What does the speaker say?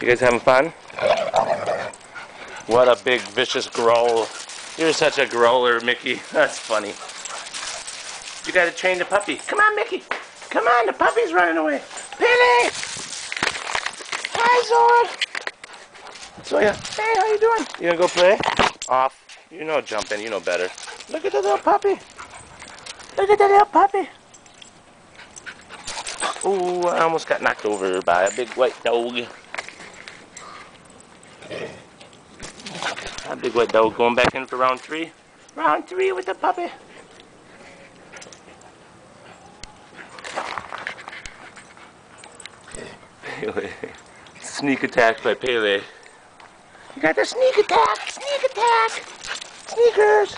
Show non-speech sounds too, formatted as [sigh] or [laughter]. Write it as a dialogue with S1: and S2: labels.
S1: You guys having fun? What a big vicious growl. You're such a growler, Mickey. [laughs] That's funny. You gotta train the puppy. Come on, Mickey. Come on, the puppy's running away. Pele! Hi, Zora. Zoya, hey, how you doing? You gonna go play? Off. You know jumping, you know better. Look at the little puppy. Look at the little puppy. Ooh, I almost got knocked over by a big white dog. A big white dog going back in for round three. Round three with the puppy. Pele. Sneak attack by Pele. You got the sneak attack! Sneak attack! Sneakers!